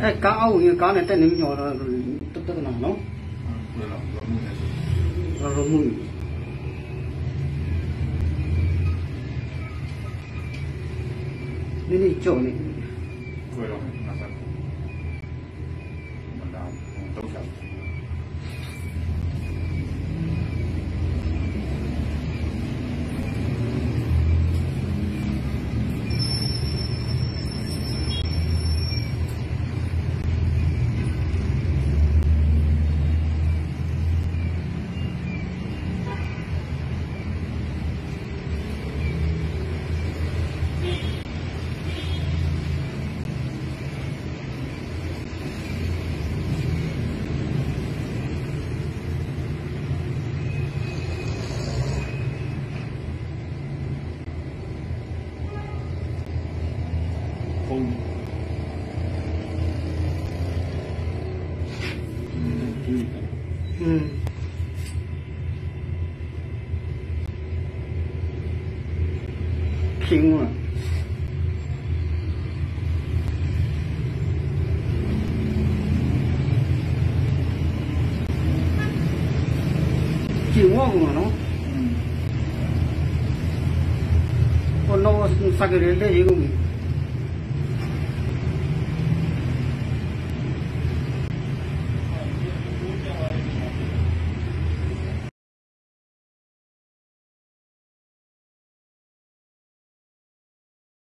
哎，刚二五年刚来在那个鸟了，都都哪弄？老老木。你你叫你。贵了，那啥？我拿，都晓得。 봄. 보니까. 음. 피구나. 피구나, 그 올라와서 싸게 될때 지금